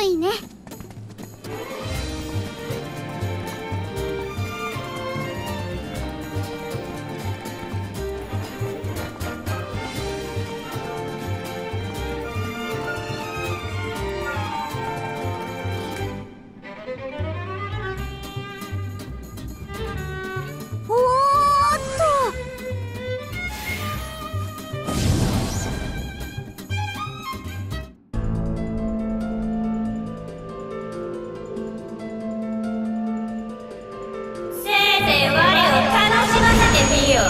といいね。よ。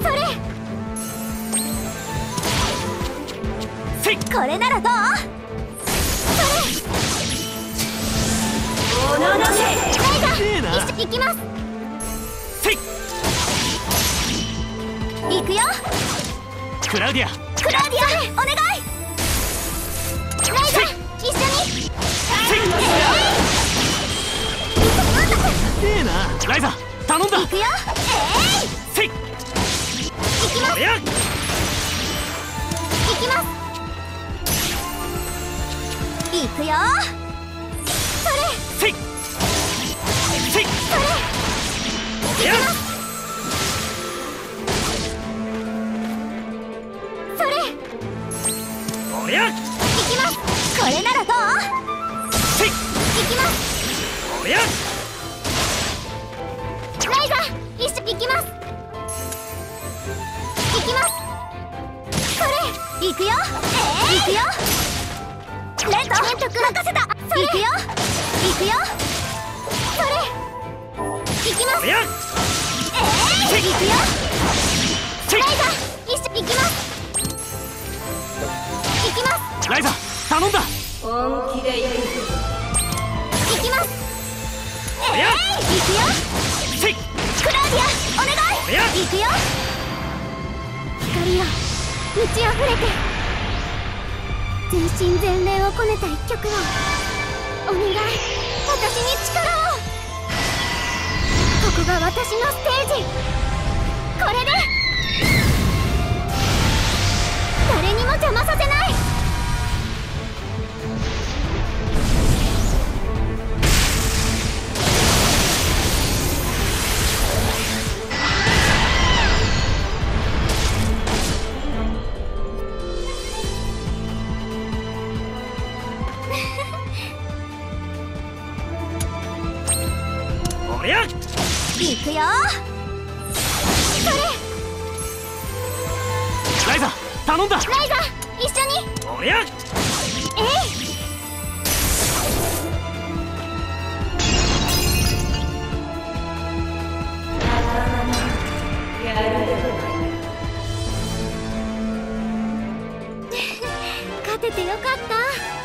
それ。これならどう？うおののけええな一緒行きます。せい。行くよ。クラウディア。クラウディアお願いライザ頼んだ。行くよ。えい。せい。行きます。行きます。行くよ。それ。せい。せい。それ。おやそれ。おや行きます。これならどう？行きます。おやラきます。行きます。それ行くよ。えー、行くよ。レッド監督任せた。それ。行くよ。行くよ。それ。行きます。えー、行くよ。ライザ一緒行きます。行きます。ライザ頼んだ。本気で行く行きます。おや？えー、行くよ。クラウディアいおや行くよ。光を満ち溢れて。全身全霊を込めた一曲を。お願い。私に力を。ここが私のステージ。おや。行くよ。それ。ライザ頼んだ。ライザ一緒に。おや。え？勝ててよかった